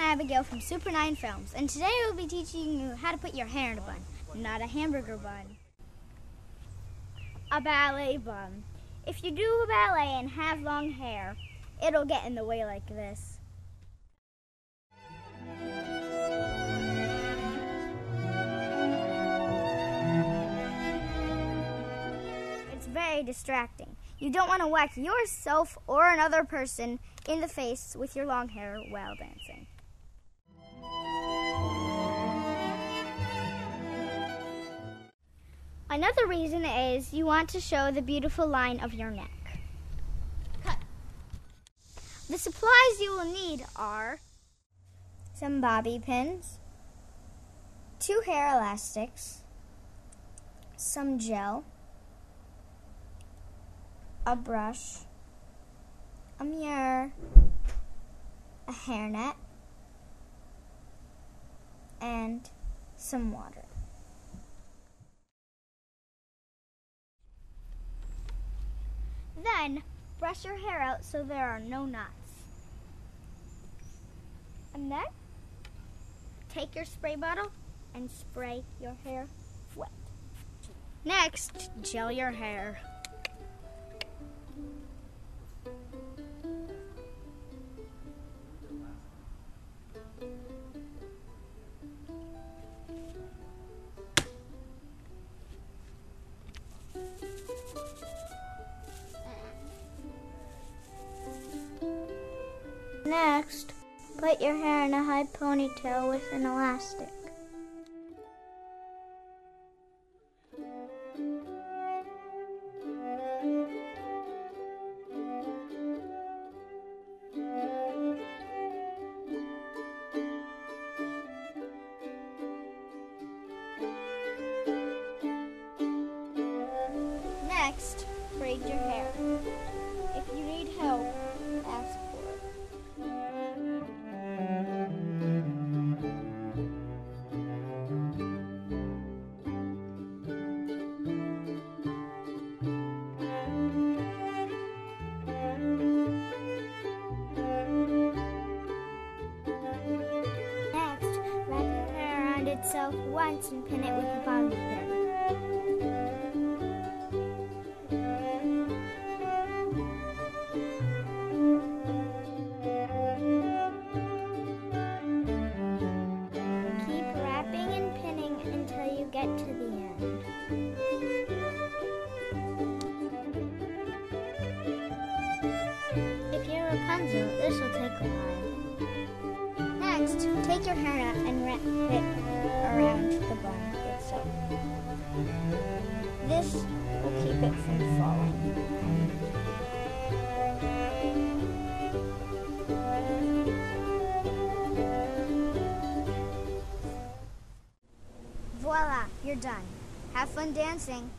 Abigail from Super 9 Films, and today we'll be teaching you how to put your hair in a bun, not a hamburger bun. A ballet bun. If you do a ballet and have long hair, it'll get in the way like this. It's very distracting. You don't want to whack yourself or another person in the face with your long hair while dancing. Another reason is you want to show the beautiful line of your neck. Cut. The supplies you will need are some bobby pins, two hair elastics, some gel, a brush, a mirror, a hairnet, and some water. Then brush your hair out so there are no knots. And then take your spray bottle and spray your hair wet. Next, gel your hair. Next, put your hair in a high ponytail with an elastic. Next, braid your hair. If you need help, ask once and pin it with a this will take a while. Next, take your hair out and wrap it around the bun itself. This will keep it from falling. Voila, you're done. Have fun dancing.